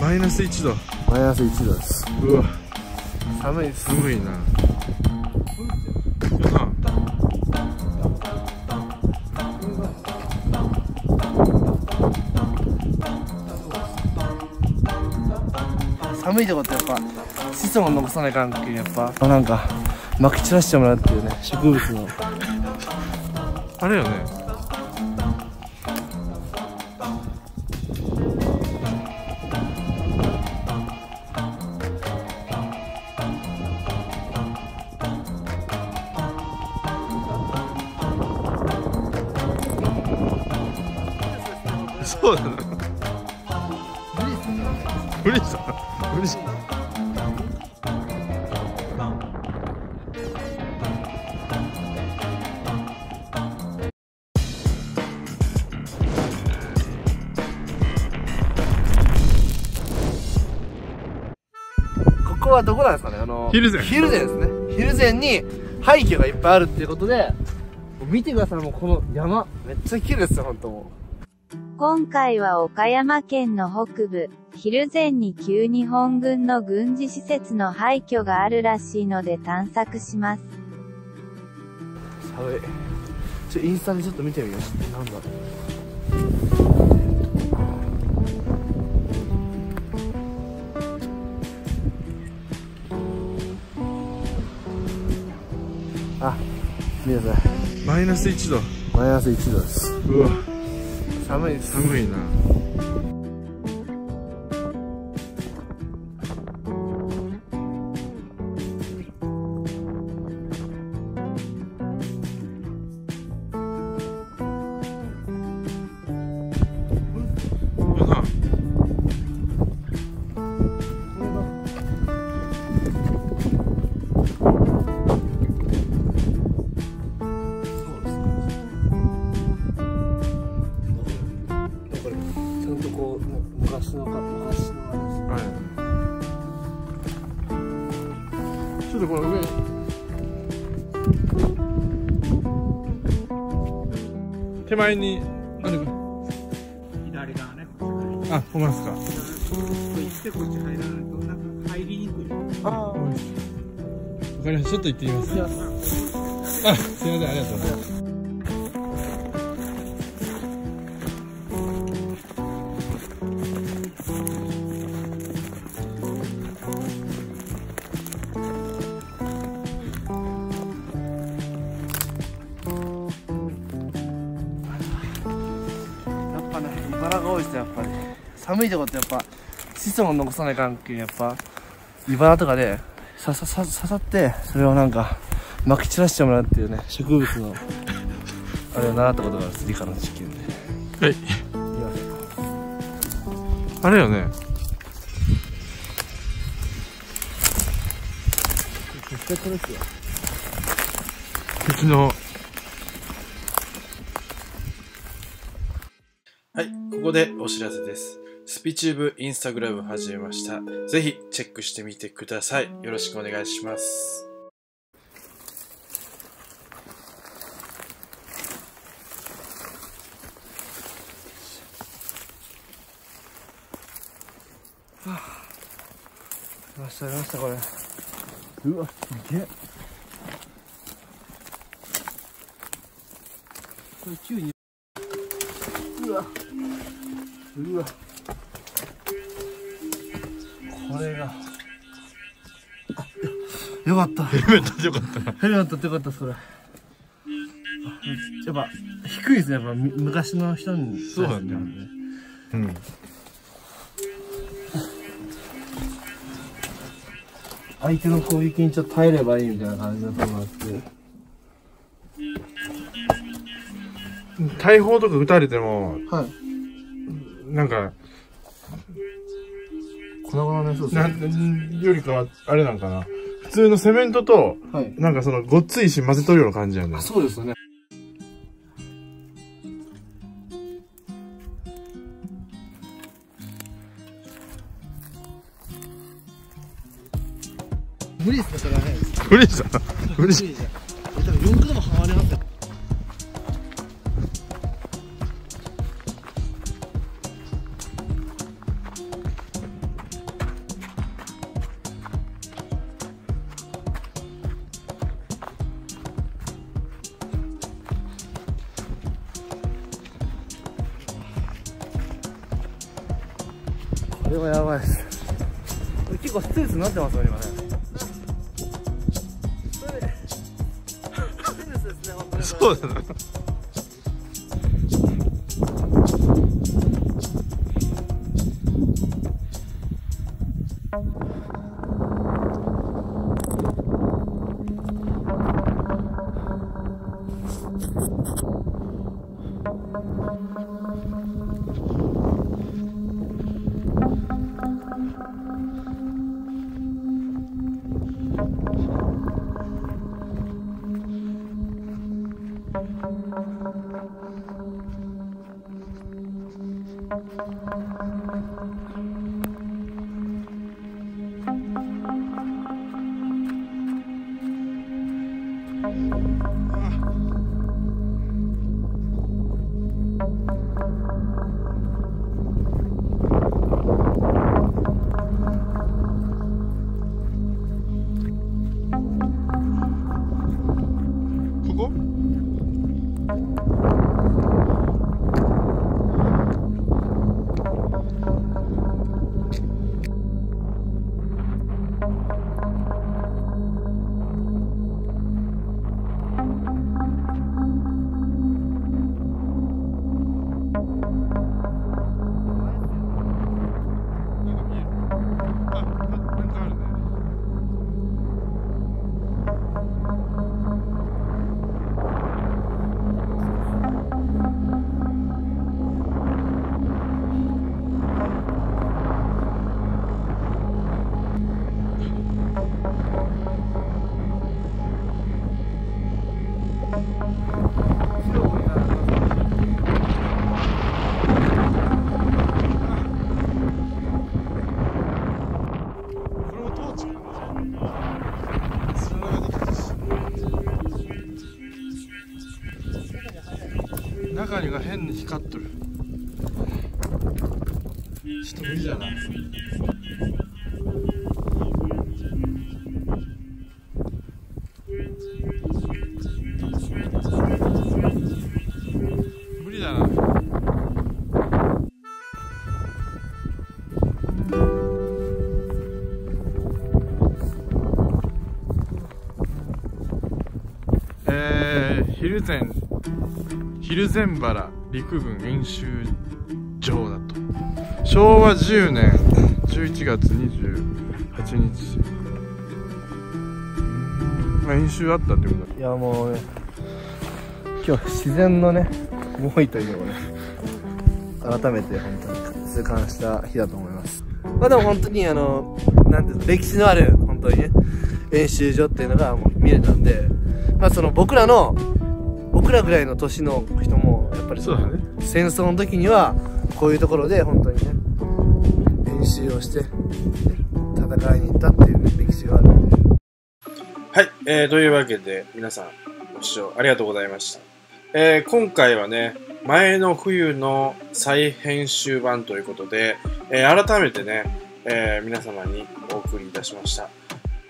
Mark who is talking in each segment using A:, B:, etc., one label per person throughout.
A: マイナス1度。
B: マイナス1度です。
A: うわ。
B: 寒いです。
A: 寒いな。
B: 寒いってことやっぱ子孫を残さないかんけやっぱ。なんかまき散らしてもらうっていうね植物の。
A: あれよねそうだな無理さ無理さ
B: ここはどこなん。ですかねあの
A: ヒルゼン
B: ヒルゼンですねヒルゼンに廃墟がいっぱいあるっていうことで見てくださいもうこの山めっちゃ綺麗ですよ本当も
C: 今回は岡山県の北部、蒜山に旧日本軍の軍事施設の廃墟があるらしいので探索します。
B: う寒い。ちょインスタでちょっと見てみよう。なんだろう。あ見てください。
A: マイナス1度。
B: マイナス1度です。
A: うわ
B: 寒いです
A: 寒いな
B: んとこう昔の昔のあれです
A: はいちょっとこの上手前にあれか
D: 左側ね、こっち
A: あほんまですか
D: こ行ってこっち入らない。となんか入りにくい。
B: ああ
A: わかりましたちょっと行ってみますあすいません。ありがとうございます。
B: っぱね茨が多いですよやっぱり。寒いってことやっぱ子孫を残さない関係やっぱ茨とかでさささ刺さってそれをなんかまき散らしてもらうっていうね植物のあれを習ったことがある理科の実験で。
A: はい。あれよね。
B: 絶対これですよ。
A: 敵の
E: はい、ここでお知らせです。スピチューブインスタグラム始めました。ぜひチェックしてみてください。よろしくお願いしますはあ。
B: 出ました出ましたこれうわすげえこれ急にうわ。うわ。これが。あよかった。
A: ヘルメットでよかったな。
B: ヘルメットってよかったそれ。あやっぱ低いですね。やっぱみ昔の人に
A: そうなんだよ
B: ね。
A: うん。
B: 相手の攻撃にちょっと耐えればいいみたいな感じのところがあ
A: 大砲とか撃たれても
B: はい。
A: なんか
B: 粉々のそうです
A: な
B: ね
A: んよりかはあれなんかな。普通のセメントと
B: はい。
A: なんかそのごっつい石混ぜとるような感じやね
B: あそうですよね。無理ですねそれはね。
A: 無理さ無理
B: 無理じゃん。俺多分四駆でもハマりますよこれはやばいです。結構ストレスになってますよ今ね。それでストレスですね本当
A: 中にが変に光っとる。ちょっと無理だな。無理だな。えー、蒜山蒜山原陸軍演習場だと。昭和10年11月28日。まあ演習あったってことだ。
B: いやもうね今日自然のね猛威というのをね改めて本当に痛感した日だと思います。まあでも本当にあのなんていうの歴史のある本当にね演習所っていうのがもう見れたんでまあその僕らの僕らぐらいの年の人もやっぱりそ
A: うだね
B: 戦争の時にはこういうところで本当にね演習をして戦いに行ったっていう、ね、歴史があるんで
E: はい、えー、というわけで皆さんご視聴ありがとうございました。えー、今回はね、前の冬の再編集版ということで、えー改めてね、えー皆様にお送りいたしました。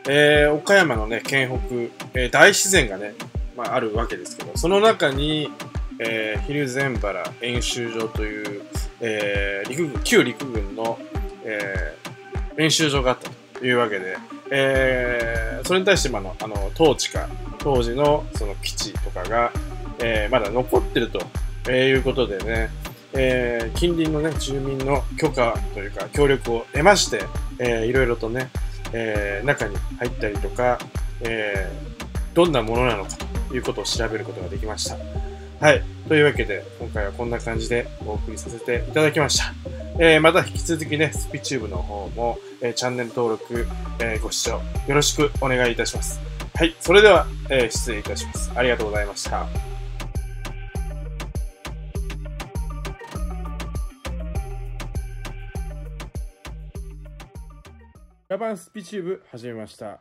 E: えー岡山のね、県北、えー大自然がね、まあ、あるわけですけど、その中に、えー、蒜山原演習場という、えー陸軍旧陸軍の、えー練習場があったというわけで、えーそれに対して、まあの、あの、統治下、当時のその基地とかが、えーまだ残ってると、えーいうことでね、えー近隣のね、住民の許可というか、協力を得まして、えーいろいろとね、えー中に入ったりとか、えーどんなものなのかいうことを調べることができました。はい。というわけで、今回はこんな感じでお送りさせていただきました。えーまた引き続きね、スピチューブの方も、えーチャンネル登録、えーご視聴よろしくお願いいたします。はい。それでは、えー失礼いたします。ありがとうございました。ヤバンスピチューブ始めました。